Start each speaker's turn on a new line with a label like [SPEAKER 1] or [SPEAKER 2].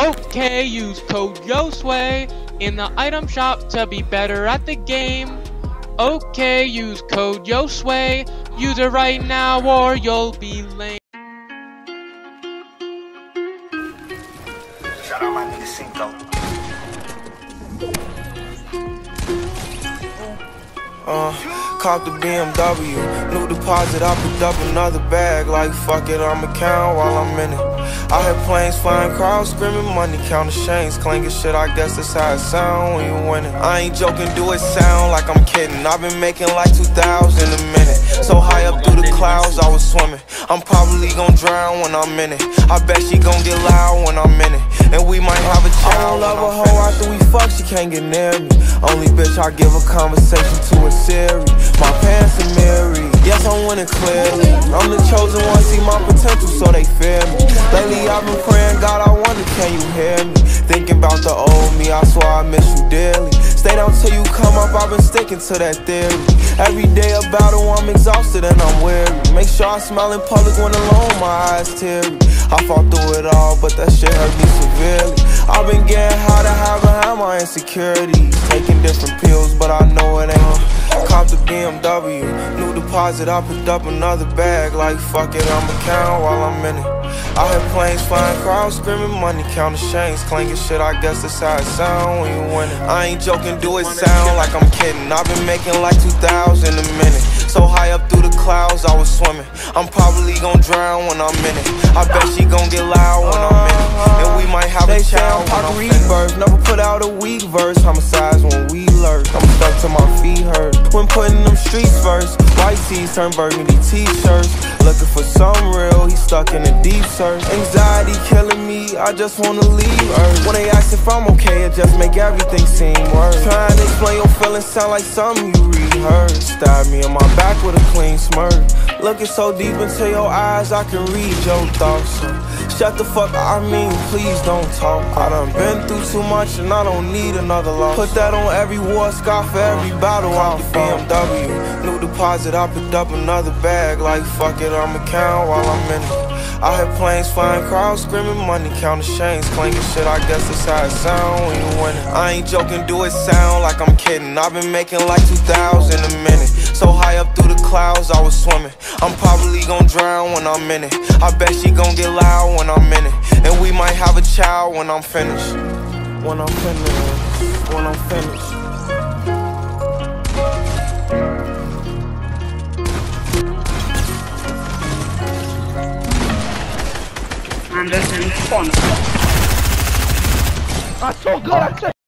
[SPEAKER 1] Okay, use code YOSWAY in the item shop to be better at the game. Okay, use code YOSWAY. Use it right now or you'll be lame.
[SPEAKER 2] Shout out my nigga Cinco.
[SPEAKER 3] Uh, caught the BMW, new deposit, I picked up another bag. Like fuck it, I'ma count while I'm in it. I had planes flying, crowds screaming, money counting chains, clanking shit. I guess that's how it sound when you winning. I ain't joking, do it sound like I'm kidding. I've been making like 2,000 a minute. So high up through the clouds, I was swimming. I'm probably gon' drown when I'm in it. I bet she gon' get loud when I'm in it. And we might have a child. I don't love a hoe after we fuck, she can't get near me. Only bitch I give a conversation to a Siri. My pants are married. Yes, I'm winning clearly. I'm the chosen one, see my potential, so they fear me. Lately I've been praying, God, I wonder, can you hear me? Thinking about the old me, I swear I miss you dearly. Stay down till you come up, I've been sticking to that theory. Every day a battle, I'm exhausted and I'm weary. Make sure I smile in public when alone, my eyes teary. I fought through it all, but that shit hurt me severely. I've been getting high to hide behind my insecurities. Taking different pills, but I know it ain't. Cop the BMW, new deposit, I picked up another bag. Like fuck it, I'ma count while I'm in it. I had planes flying, crowds screaming, money counting chains, clanking shit. I guess that's how it sound when you winning. I ain't joking, do it sound like I'm kidding. I've been making like 2,000 a minute. So high up through the clouds, I was swimming. I'm probably gonna drown when I'm in it. I bet she gonna get loud when I'm in it. And we might have a child when I'm rebirth. Never put out a weak verse. Homicides when we lurk. I'm stuck to my feet hurt. When putting them streets first. White tees turn burgundy t-shirts. Looking for some real, stuck in a deep search. Anxiety killing me, I just wanna leave Earth. When they ask if I'm okay, it just make everything seem worse. Trying to explain your feelings sound like something you rehearsed. Stab me in my back with a clean smirk. Looking so deep into your eyes, I can read your thoughts. Shut the fuck up, I mean, please don't talk. I done been through too much and I don't need another loss. Put that on every war scar for every battle. I'm the BMW, new deposit, I picked up another bag. Like fuck it, I'ma count while I'm in it. I had planes flying, crowds screaming, money counting chains, clanking shit. I guess that's how it sound when you winning. I ain't joking, do it sound like I'm kidding. I've been making like 2,000 a minute. So high up through the clouds, I was swimming. I'm probably when I'm in it. I bet she gon' get loud when I'm in it. And we might have a child when I'm finished. When I'm finished. When I'm finished.
[SPEAKER 4] Anderson Font.
[SPEAKER 5] That's so good.